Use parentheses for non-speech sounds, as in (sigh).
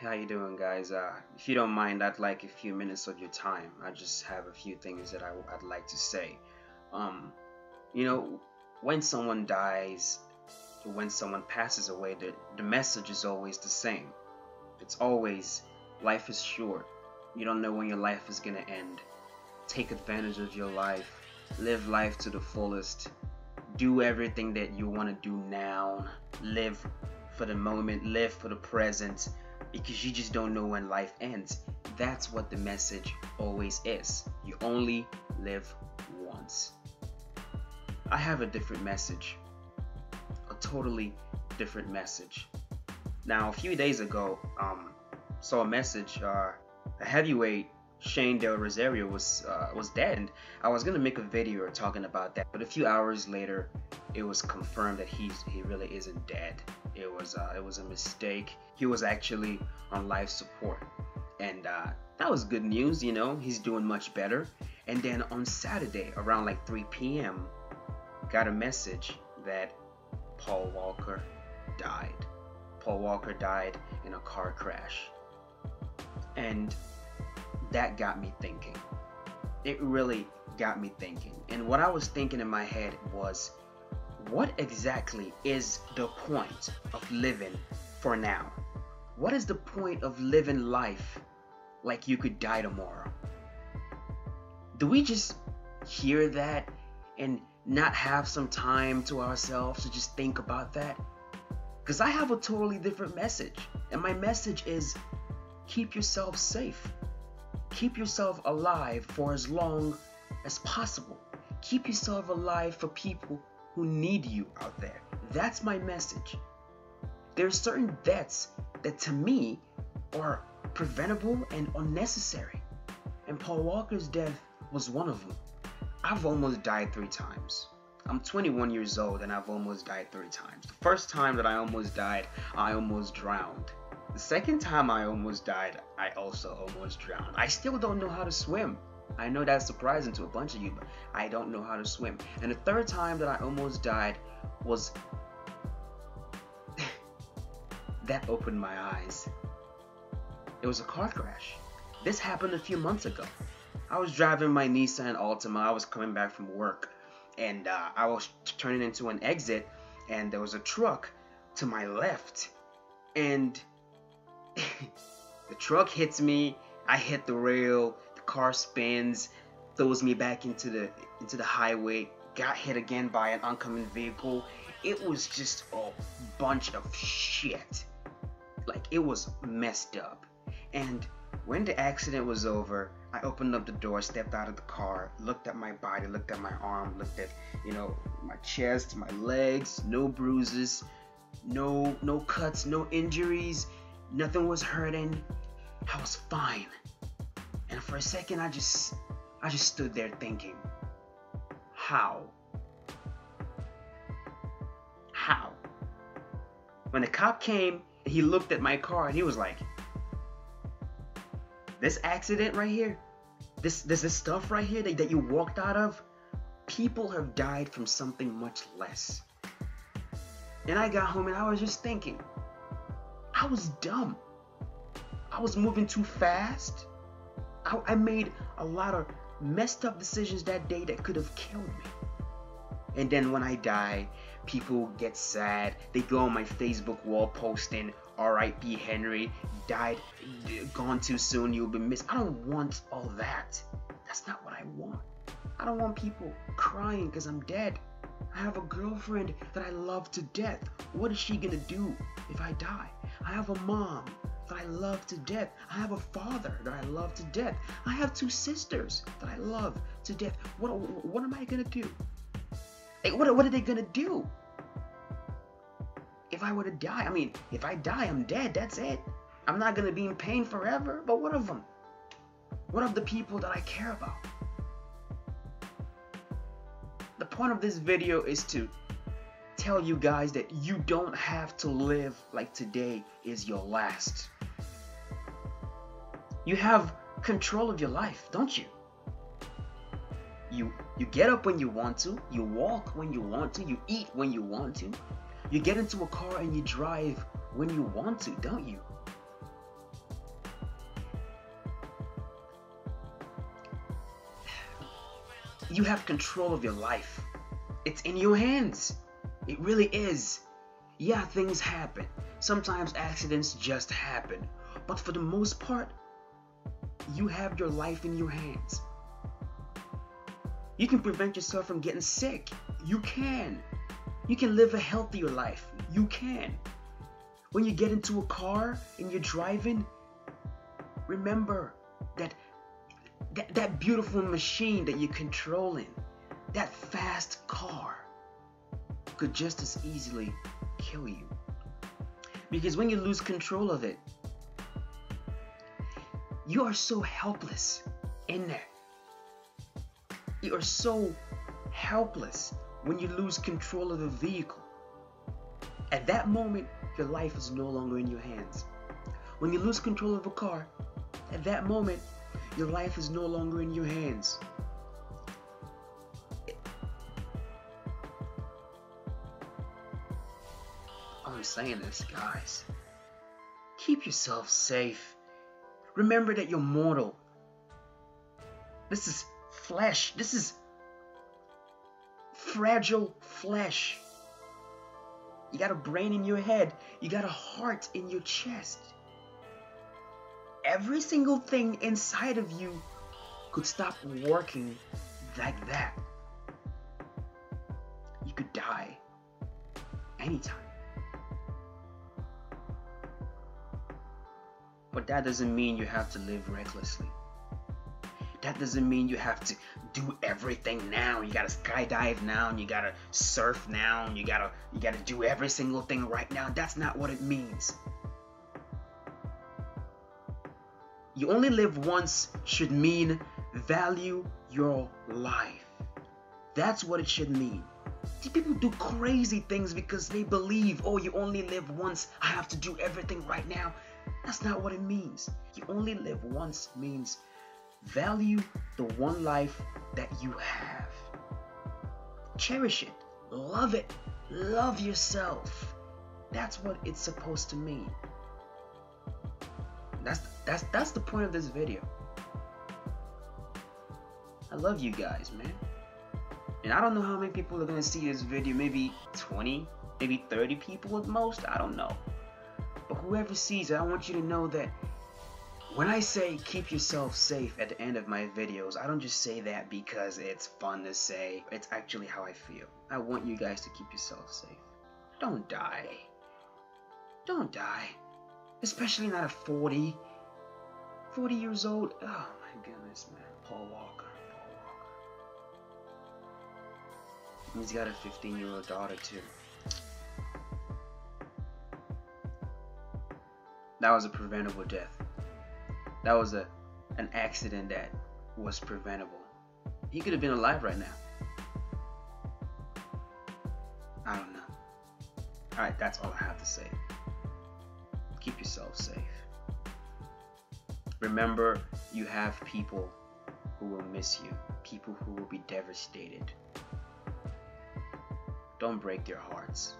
how you doing guys? Uh, if you don't mind I'd like a few minutes of your time. I just have a few things that I, would like to say. Um, you know when someone dies when someone passes away the, the message is always the same. It's always life is short. You don't know when your life is gonna end. Take advantage of your life. Live life to the fullest. Do everything that you want to do now. Live for the moment. Live for the present because you just don't know when life ends. That's what the message always is. You only live once. I have a different message, a totally different message. Now, a few days ago, um, saw a message. Uh, a heavyweight Shane Del Rosario was uh, was dead, and I was gonna make a video talking about that. But a few hours later, it was confirmed that he's he really isn't dead. It was uh, it was a mistake. He was actually on life support, and uh, that was good news. You know, he's doing much better. And then on Saturday, around like 3 p.m., got a message that Paul Walker died. Paul Walker died in a car crash. And that got me thinking. It really got me thinking. And what I was thinking in my head was what exactly is the point of living for now? What is the point of living life like you could die tomorrow? Do we just hear that and not have some time to ourselves to just think about that? Because I have a totally different message. And my message is keep yourself safe. Keep yourself alive for as long as possible. Keep yourself alive for people who need you out there. That's my message. There are certain deaths that to me are preventable and unnecessary. And Paul Walker's death was one of them. I've almost died three times. I'm 21 years old and I've almost died three times. The first time that I almost died, I almost drowned. The second time I almost died, I also almost drowned. I still don't know how to swim. I know that's surprising to a bunch of you, but I don't know how to swim. And the third time that I almost died was (laughs) that opened my eyes. It was a car crash. This happened a few months ago. I was driving my Nissan Altima. I was coming back from work, and uh, I was turning into an exit, and there was a truck to my left, and the truck hits me. I hit the rail. The car spins, throws me back into the into the highway. Got hit again by an oncoming vehicle. It was just a bunch of shit. Like it was messed up. And when the accident was over, I opened up the door, stepped out of the car, looked at my body, looked at my arm, looked at, you know, my chest, my legs, no bruises, no no cuts, no injuries, Nothing was hurting. I was fine. And for a second I just I just stood there thinking, how? How? When the cop came, he looked at my car and he was like, this accident right here, this this, this stuff right here that, that you walked out of, people have died from something much less. And I got home and I was just thinking, I was dumb. I was moving too fast. I, I made a lot of messed up decisions that day that could have killed me. And then when I die, people get sad. They go on my Facebook wall posting, R.I.P. Henry, died, gone too soon, you'll be missed. I don't want all that. That's not what I want. I don't want people crying because I'm dead. I have a girlfriend that I love to death. What is she gonna do if I die? I have a mom that I love to death. I have a father that I love to death. I have two sisters that I love to death. What, what am I gonna do? Hey, what, what are they gonna do? If I were to die, I mean, if I die, I'm dead. That's it. I'm not gonna be in pain forever. But what of them? What of the people that I care about? point of this video is to tell you guys that you don't have to live like today is your last. You have control of your life, don't you? You you get up when you want to, you walk when you want to, you eat when you want to. You get into a car and you drive when you want to, don't you? You have control of your life. It's in your hands. It really is. Yeah, things happen. Sometimes accidents just happen. But for the most part, you have your life in your hands. You can prevent yourself from getting sick. You can. You can live a healthier life. You can. When you get into a car and you're driving, remember that that, that beautiful machine that you're controlling, that fast car, could just as easily kill you. Because when you lose control of it, you are so helpless in there. You are so helpless when you lose control of the vehicle. At that moment, your life is no longer in your hands. When you lose control of a car, at that moment, your life is no longer in your hands. I'm saying this, guys. Keep yourself safe. Remember that you're mortal. This is flesh. This is fragile flesh. You got a brain in your head. You got a heart in your chest every single thing inside of you could stop working like that. You could die anytime. But that doesn't mean you have to live recklessly. That doesn't mean you have to do everything now. You gotta skydive now, and you gotta surf now, and you gotta you gotta do every single thing right now. That's not what it means. you only live once should mean value your life. That's what it should mean. See, people do crazy things because they believe, oh, you only live once, I have to do everything right now. That's not what it means. You only live once means value the one life that you have. Cherish it, love it, love yourself. That's what it's supposed to mean. That's that's that's the point of this video. I love you guys, man. And I don't know how many people are gonna see this video. Maybe 20, maybe 30 people at most. I don't know. Whoever sees it, I want you to know that when I say keep yourself safe at the end of my videos, I don't just say that because it's fun to say. It's actually how I feel. I want you guys to keep yourself safe. Don't die. Don't die. Especially not at 40. 40 years old. Oh my goodness, man. Paul Walker. Paul Walker. He's got a 15 year old daughter, too. That was a preventable death. That was a an accident that was preventable. He could have been alive right now. I don't know. Alright, that's all I have to say keep yourself safe. Remember, you have people who will miss you, people who will be devastated. Don't break their hearts.